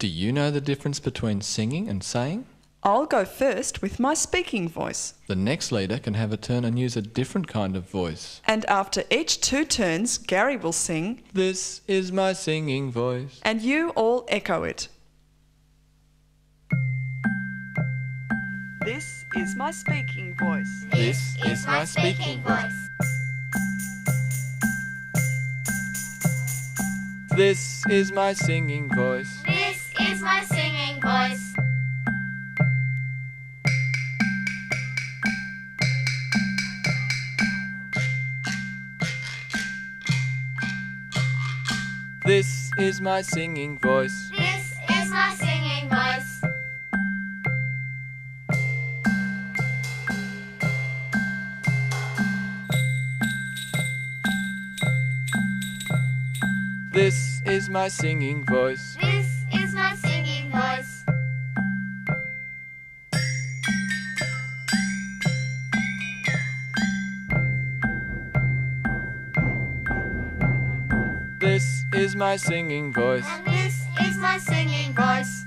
Do you know the difference between singing and saying? I'll go first with my speaking voice. The next leader can have a turn and use a different kind of voice. And after each two turns, Gary will sing, This is my singing voice. and you all echo it. This is my speaking voice. This is my speaking voice. This is my singing voice. This is my singing voice. This is my singing voice. This is my singing voice. This is my singing voice. This This is my singing voice. And this is my singing voice.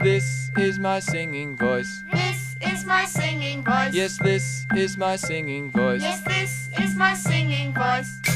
This is my singing voice. This is my singing voice. Yes, this is my singing voice. Yes, this is my singing voice.